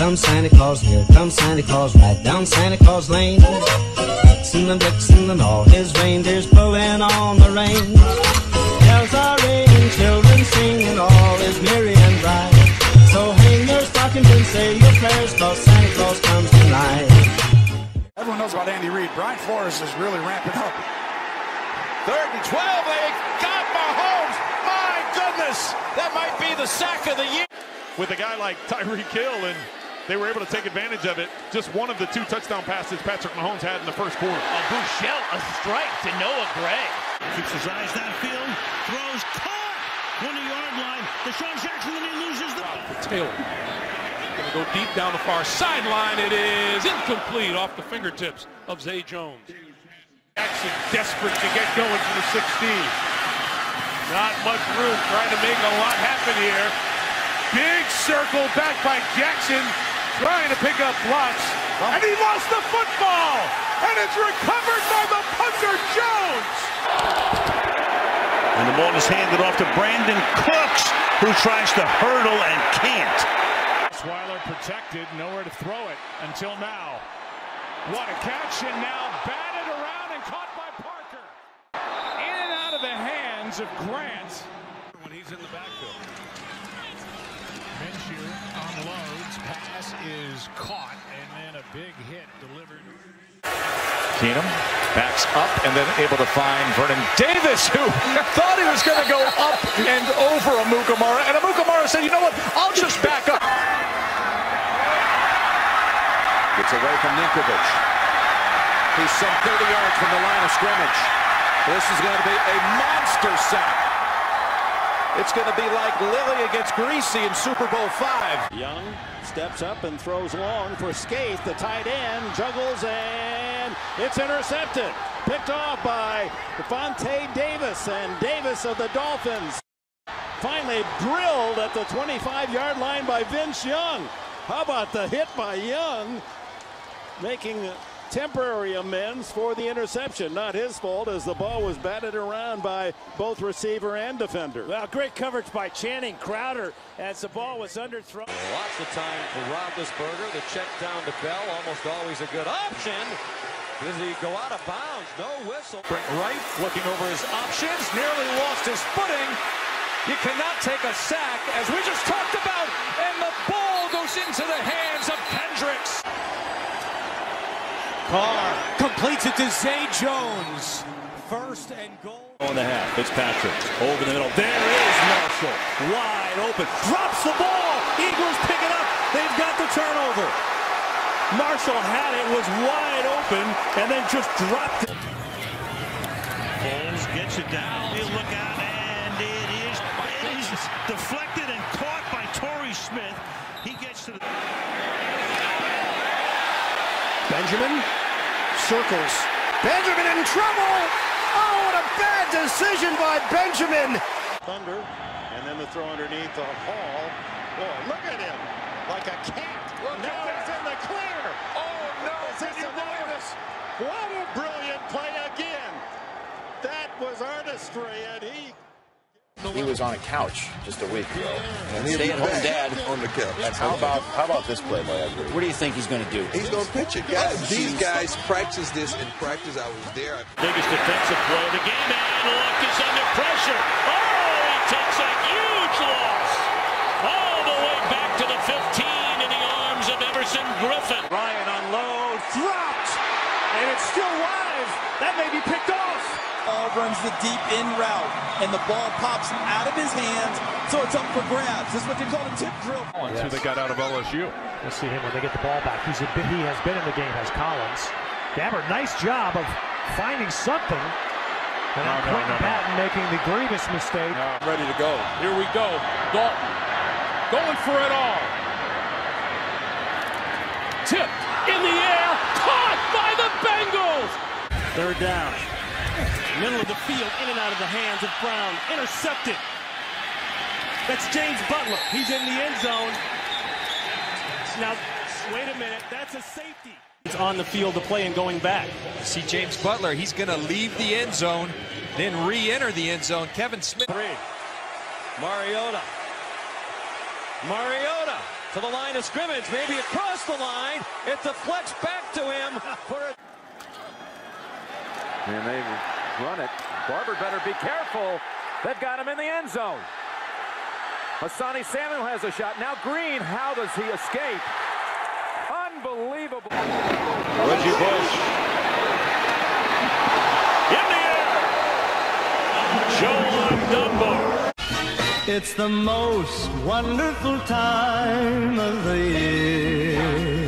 comes Santa Claus, here comes Santa Claus, right down Santa Claus Lane. Vixen and Blitzen and all his reindeers pulling on the reins. Bells are ringing, children singing, all is merry and bright. So hang your stockings and say your prayers, cause Santa Claus comes tonight. Everyone knows about Andy Reid. Brian Flores is really ramping up. Third and 12, they got Mahomes. My goodness, that might be the sack of the year. With a guy like Tyreek Hill, and they were able to take advantage of it. Just one of the two touchdown passes Patrick Mahomes had in the first quarter. A Bouchel, a strike to Noah Gray. Keeps his eyes downfield, throws, caught! 20-yard line. DeSean Jackson, and he loses the... Uh, Taylor. Going to go deep down the far sideline. It is incomplete off the fingertips of Zay Jones. Jackson desperate to get going to the 16. Not much room, trying to make a lot happen here. Big circle back by Jackson, trying to pick up blocks. Oh. And he lost the football! And it's recovered by the punter, Jones! And the ball is handed off to Brandin Cooks, who tries to hurdle and can't. Weiler protected, nowhere to throw it until now. What a catch, and now batted around and caught by Parker. In and out of the hands of Grant. When he's in the backfield. Minshew unloads, pass is caught, and then a big hit delivered. Keenum backs up and then able to find Vernon Davis, who thought he was going to go up and over Amukamara. And Amukamara said, you know what, I'll just back up. Gets away from Ninkovich. He's some 30 yards from the line of scrimmage. This is going to be a monster sack. It's going to be like Lilly against Griese in Super Bowl five. Young steps up and throws long for Scaife. The tight end juggles and it's intercepted. Picked off by Devontae Davis and Davis of the Dolphins. Finally drilled at the 25-yard line by Vince Young. How about the hit by Young? Making temporary amends for the interception. Not his fault as the ball was batted around by both receiver and defender. Well, great coverage by Channing Crowder as the ball was underthrown. Lots of time for Roethlisberger. The check down to Bell, almost always a good option. Does he go out of bounds? No whistle. Brent Wright looking over his options, nearly lost his footing. You cannot take a sack, as we just talked about, and the ball goes into the hands of Kendricks. Carr completes it to Zay Jones. First and goal. On the half, Fitzpatrick over the middle. There is Marshall, wide open, drops the ball. Eagles pick it up. They've got the turnover. Marshall had it, was wide open, and then just dropped it. Foles gets it down. He'll look out, and it is, it is deflected and caught by Torrey Smith. He gets to the. Benjamin circles. Benjamin in trouble. Oh, what a bad decision by Benjamin. Thunder, and then the throw underneath the Hall. Oh, look at him, like a cat. Look now he's in the clear. Oh no, this is Davis. What a brilliant play again. That was artistry, and he. He was on a couch just a week ago. And Stay at home dad. on the couch. And how about how about this play by Edwards? What do you think he's going to do? He's going to pitch it. Guys, these guys practice this in practice. I was there. Biggest defensive play of the game, and Luck is under pressure. Oh, he takes a huge loss. All the way back to the 15 in the arms of Everson Griffen. Ryan unloads, dropped, and it's still live. That may be picked off. Ball runs the deep in route, and the ball pops out of his hands, so it's up for grabs. This is what they call a tip drill. That's who they got out of LSU. We'll see him when they get the ball back. He's a he has been in the game as Collins. Gabbert, nice job of finding something. And No, now no, Quinton no, no. Patton making the grievous mistake. Ready to go. Here we go. Dalton going for it all. Tipped in the air, caught by the Bengals. Third down. Middle of the field, in and out of the hands of Brown. Intercepted. That's James Butler. He's in the end zone. Now, wait a minute. That's a safety. It's on the field to play and going back. See James Butler, he's going to leave the end zone, then re-enter the end zone. Kevin Smith. Three. Mariota. Mariota. to the line of scrimmage, maybe across the line. It deflects back to him for a And they run it. Barber better be careful. They've got him in the end zone. Asante Samuel has a shot. Now Green, how does he escape? Unbelievable. Reggie Bush. In the air. Joe Dunbar. It's the most wonderful time of the year.